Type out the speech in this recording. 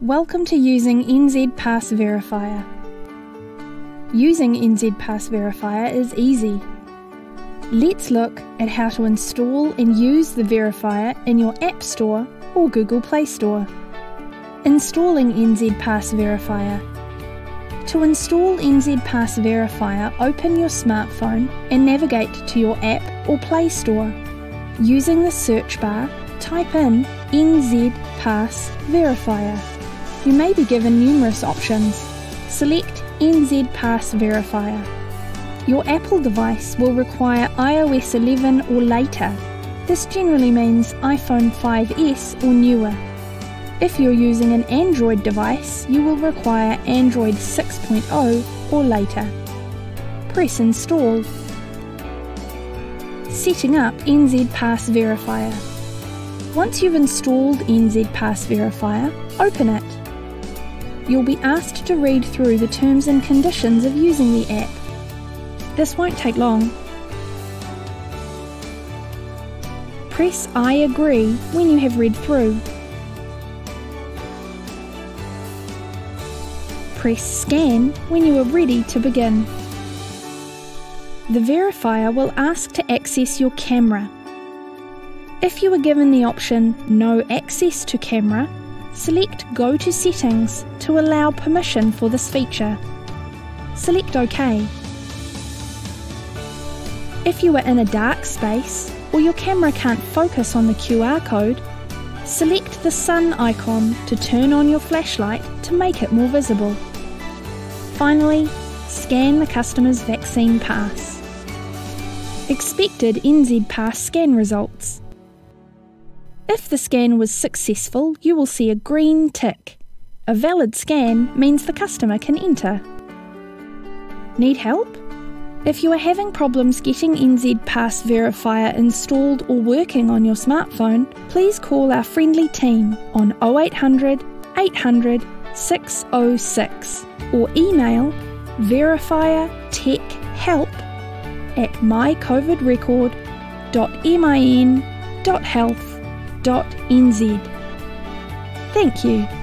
Welcome to using NZ Pass Verifier. Using NZ Pass Verifier is easy. Let's look at how to install and use the verifier in your App Store or Google Play Store. Installing NZ Pass Verifier. To install NZ Pass Verifier, open your smartphone and navigate to your app or Play Store. Using the search bar, type in NZ Pass Verifier. You may be given numerous options. Select NZ Pass Verifier. Your Apple device will require iOS 11 or later. This generally means iPhone 5S or newer. If you're using an Android device, you will require Android 6.0 or later. Press Install. Setting up NZ Pass Verifier. Once you've installed NZ Pass Verifier, open it you'll be asked to read through the terms and conditions of using the app. This won't take long. Press I agree when you have read through. Press Scan when you are ready to begin. The verifier will ask to access your camera. If you are given the option No Access to Camera, Select Go to Settings to allow permission for this feature. Select OK. If you are in a dark space or your camera can't focus on the QR code, select the sun icon to turn on your flashlight to make it more visible. Finally, scan the customer's vaccine pass. Expected NZ Pass scan results. If the scan was successful, you will see a green tick. A valid scan means the customer can enter. Need help? If you are having problems getting NZ Pass Verifier installed or working on your smartphone, please call our friendly team on 0800 800 606 or email verifiertechhelp at mycovidrecord.min.health.nz. Thank you.